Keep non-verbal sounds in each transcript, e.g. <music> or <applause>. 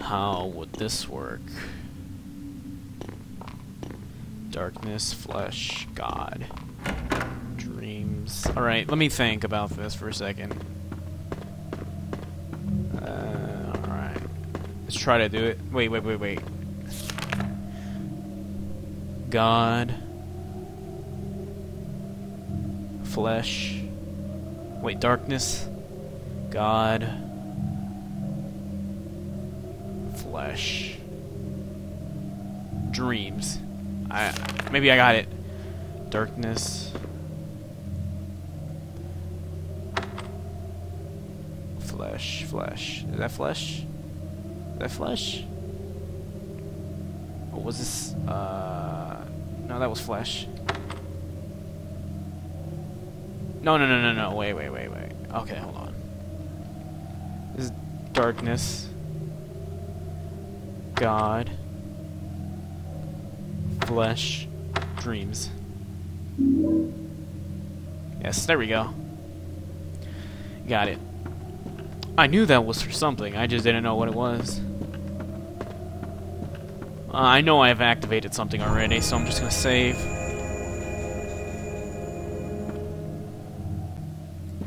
How would this work? Darkness, flesh, God. Dreams. Alright, let me think about this for a second. Uh, alright. Let's try to do it. Wait, wait, wait, wait. God. Flesh. Wait, darkness. God. Flesh. Dreams. I maybe I got it. Darkness. Flesh, flesh. Is that flesh? Is that flesh? What was this? Uh, no, that was flesh. No, no, no, no, no. Wait, wait, wait, wait. Okay, hold on. This is darkness. God. Flesh. Dreams. Yes, there we go. Got it. I knew that was for something, I just didn't know what it was. Uh, I know I've activated something already, so I'm just gonna save.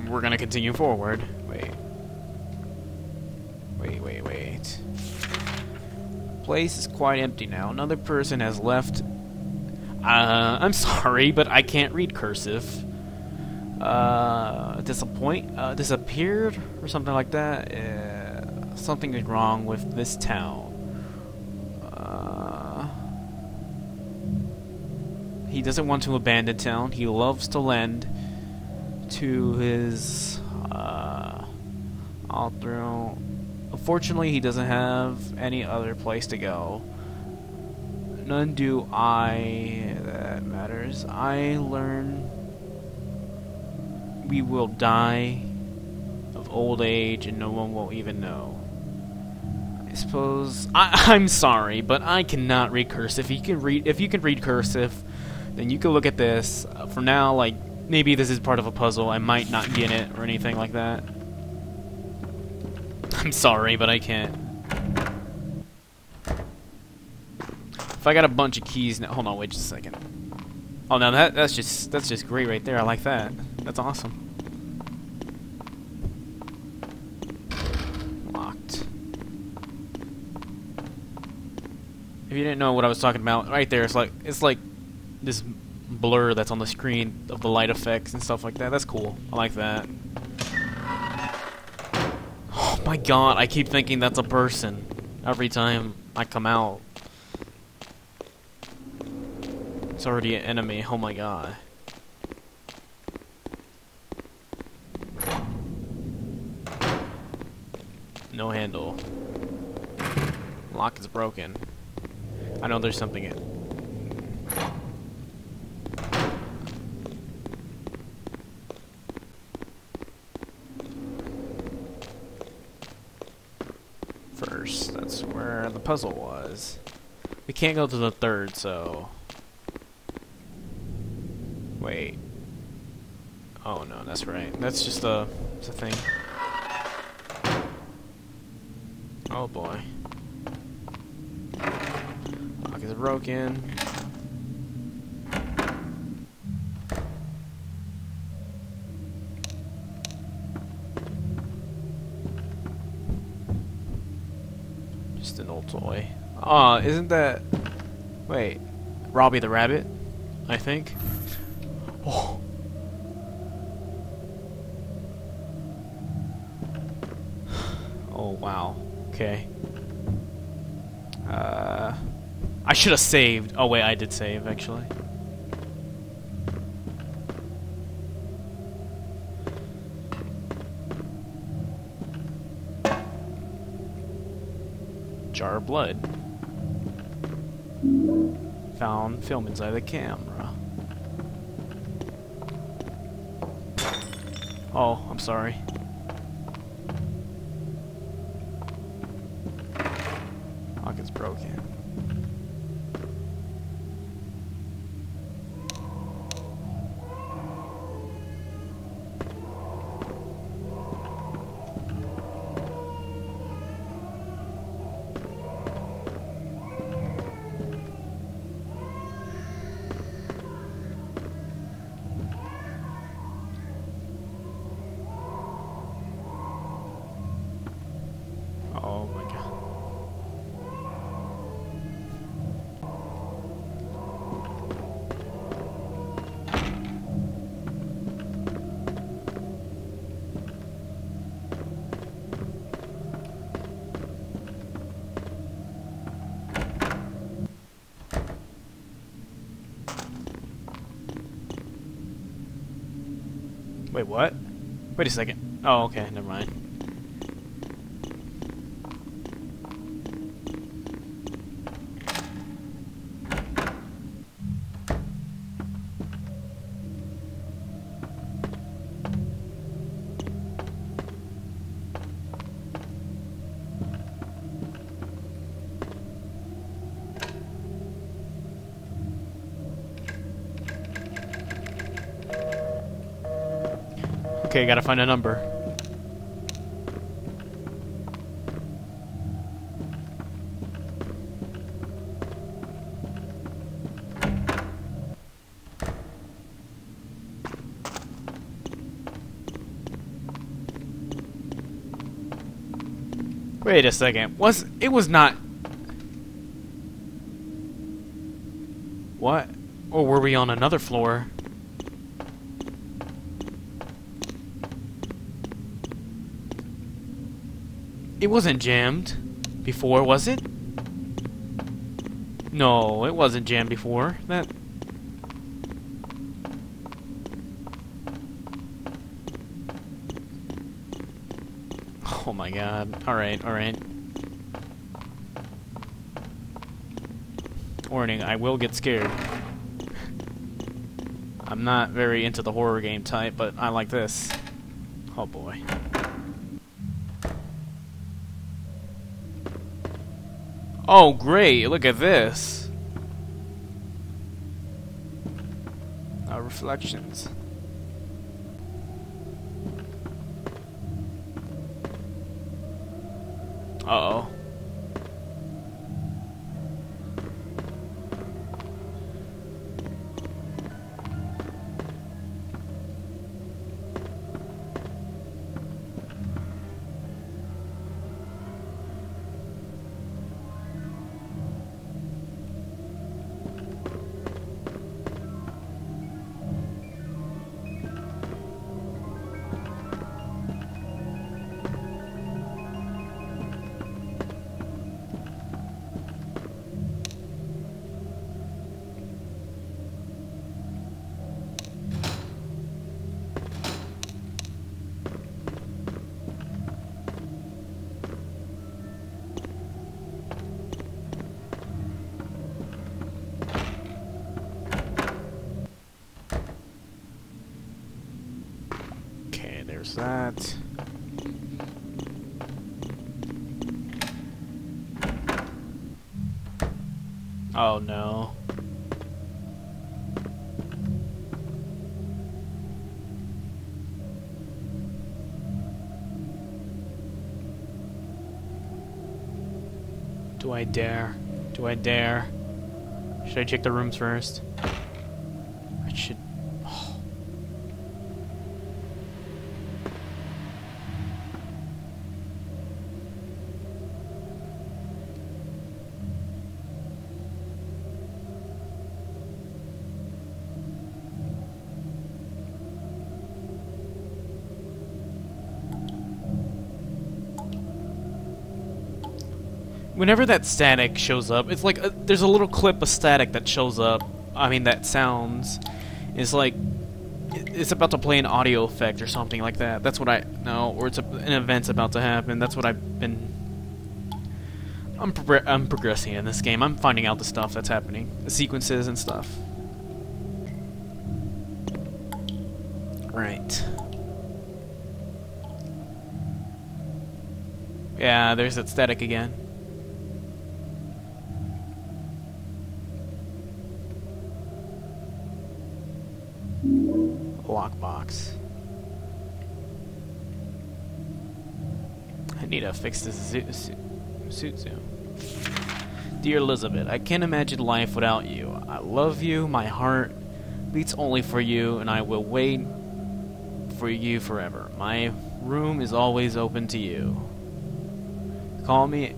We're gonna continue forward. Wait. Wait, Place is quite empty now. Another person has left. Uh, I'm <laughs> sorry, but I can't read cursive. Uh, disappoint, uh, disappeared, or something like that. Uh, something is wrong with this town. Uh, he doesn't want to abandon town. He loves to lend to his uh, all through. Unfortunately, he doesn't have any other place to go. None do I. That matters. I learn we will die of old age and no one will even know. I suppose I, <laughs> I'm sorry, but I cannot read cursive. If you can read, if you can read cursive, then you can look at this. Uh, for now, like maybe this is part of a puzzle. I might not get it or anything like that. I'm sorry, but I can't. If I got a bunch of keys now, hold on, wait just a second. Oh no, that that's just that's just great right there. I like that. That's awesome. Locked. If you didn't know what I was talking about, right there, it's like it's like this blur that's on the screen of the light effects and stuff like that. That's cool. I like that. My god, I keep thinking that's a person every time I come out. It's already an enemy. Oh my god. No handle. Lock is broken. I know there's something in. First, that's where the puzzle was. We can't go to the third, so... Wait. Oh no, that's right. That's just a, a thing. Oh boy. Lock is broken. Just an old toy. Ah, uh, isn't that... Wait. Robbie the Rabbit? I think. Oh. Oh, wow. Okay. Uh, I should have saved. Oh, wait, I did save, actually. Jar of blood. Found film inside the camera. Oh, I'm sorry. Wait, what? Wait a second. Oh, okay, never mind. Okay, gotta find a number. Wait a second. Was it was not What? Or were we on another floor? It wasn't jammed before, was it? No, it wasn't jammed before. That... Oh my god. Alright, alright. Warning, I will get scared. I'm not very into the horror game type, but I like this. Oh boy. Oh, great. Look at this. Reflections. Uh-oh. There's that. Oh no. Do I dare? Do I dare? Should I check the rooms first? I should whenever that static shows up, it's like a, there's a little clip of static that shows up. I mean, that sounds. It's like it's about to play an audio effect or something like that. That's what I know, or it's a, an event's about to happen. That's what I've been. I'm pro I'm progressing in this game. I'm finding out the stuff that's happening, the sequences and stuff. Right. Yeah, there's that static again. Need to fix this suit zoom. Dear Elizabeth, I can't imagine life without you. I love you, my heart beats only for you, and I will wait for you forever. My room is always open to you. Call me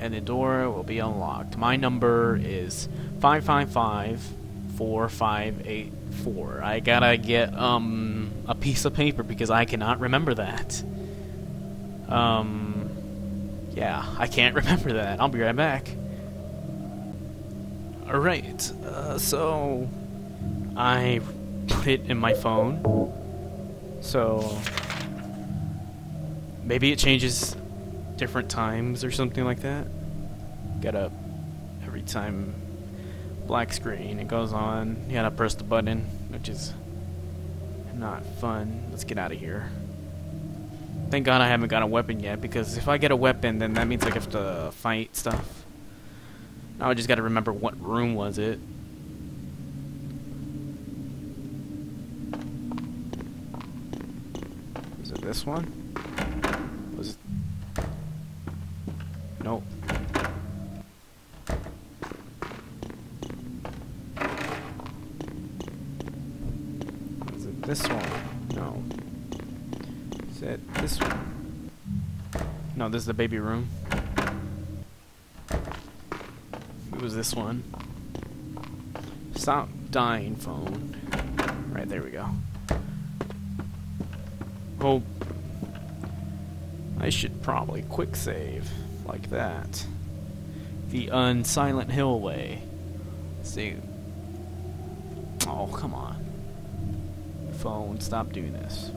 and the door will be unlocked. My number is 555 4588 for? I gotta get um a piece of paper because I cannot remember that. Um, yeah, I can't <laughs> remember that. I'll be right back. Alright, uh, so I put it in my phone. So maybe it changes different times or something like that. Get up every time black screen it goes on. You gotta press the button, which is not fun. Let's get out of here. Thank God I haven't got a weapon yet, because if I get a weapon, then that means I have to fight stuff. Now I just gotta remember what room was it. Is it this one? Was it... Nope. Was it this one? This? No, this is the baby room. It was this one. Stop dying, phone. Right, there we go. Oh. I should probably quick save. Like that. The Unsilent Hill way. Let's see. Oh, come on. Phone, stop doing this.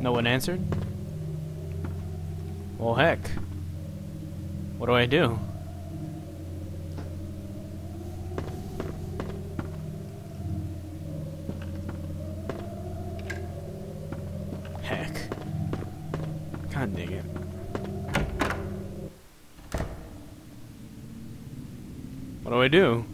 No one answered? Well, heck. What do I do? Heck. God dang it. What do I do?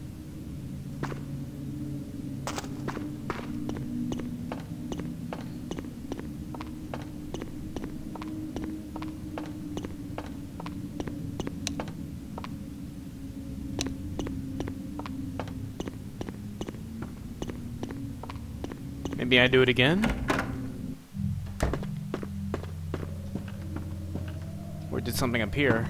Maybe I do it again? Or did something appear?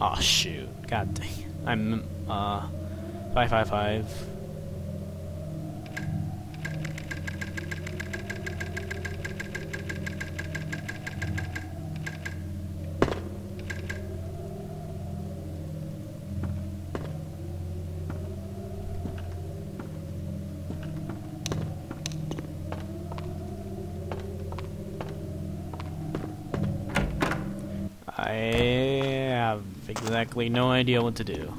Oh shoot. God dang. I'm uh 555. I have exactly no idea what to do.